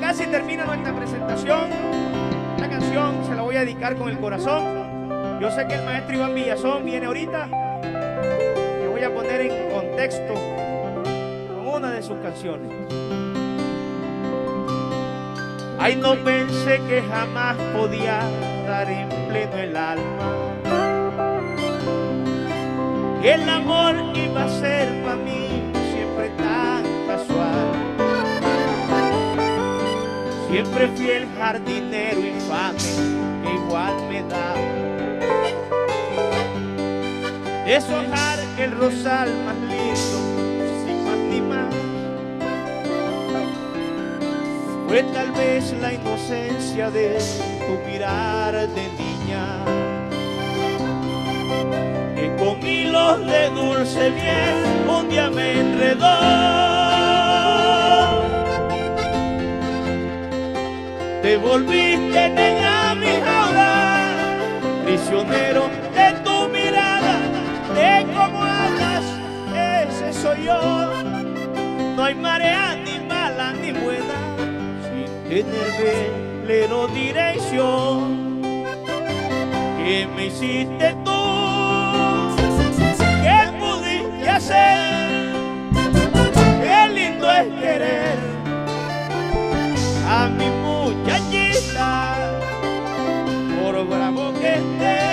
Casi termina nuestra presentación. Esta canción se la voy a dedicar con el corazón. Yo sé que el maestro Iván Villazón viene ahorita. Le voy a poner en contexto con una de sus canciones. Ay, no pensé que jamás podía dar en pleno el alma. Que el amor iba a ser para mí Siempre fui el jardinero infame que igual me da. Deshojar el rosal más lindo, sin más ni más. Fue tal vez la inocencia de tu mirar de niña que con hilos de dulce miel un día me enredó. Volviste negra mi jaula, prisionero de tu mirada, de cómo hablas, ese soy yo. No hay marea ni mala ni buena, sin tener velero dirección. ¿Qué me hiciste tú? Por bravo que esté,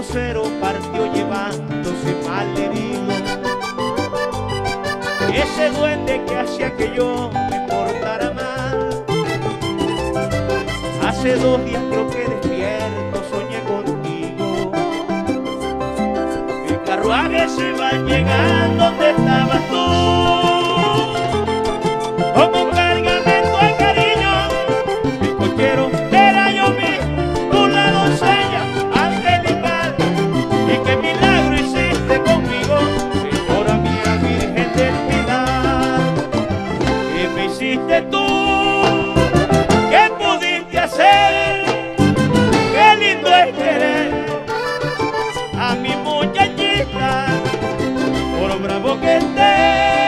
crucero partió llevándose mal herido. Ese duende que hacía que yo me portara mal. Hace dos días creo que despierto soñé contigo. El carruaje se va llegando donde estabas. a mi muchachita, por bravo que esté,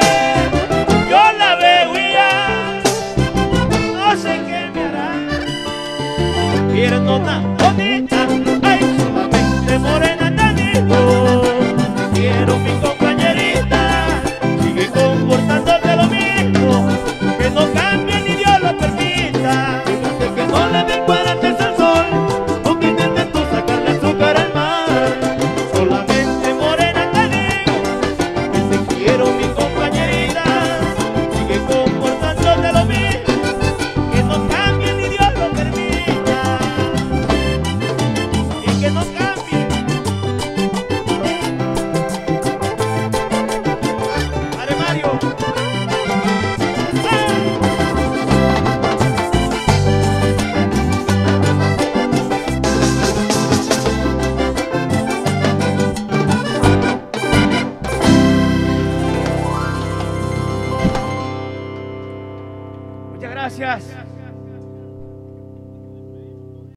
yo la veo y ya, no sé qué me hará, pierno tan bonita. Yes.